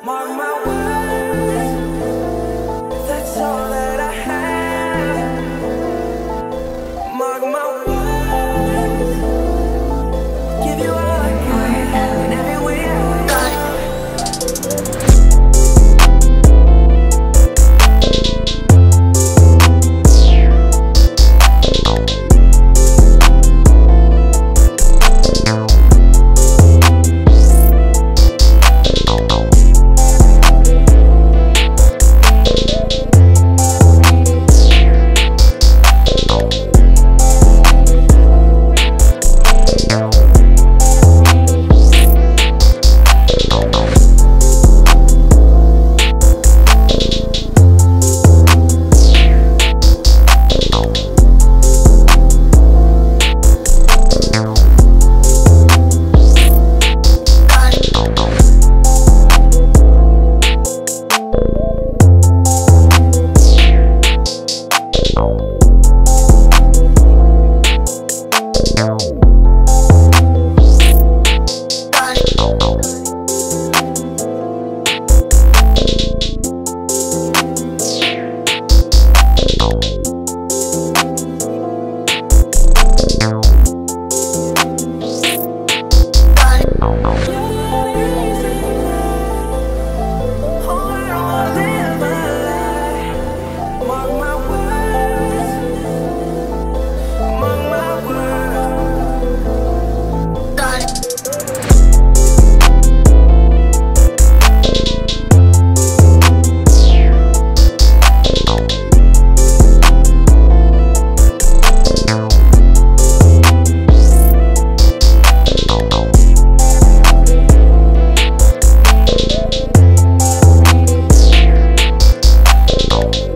Mark my words, Oh.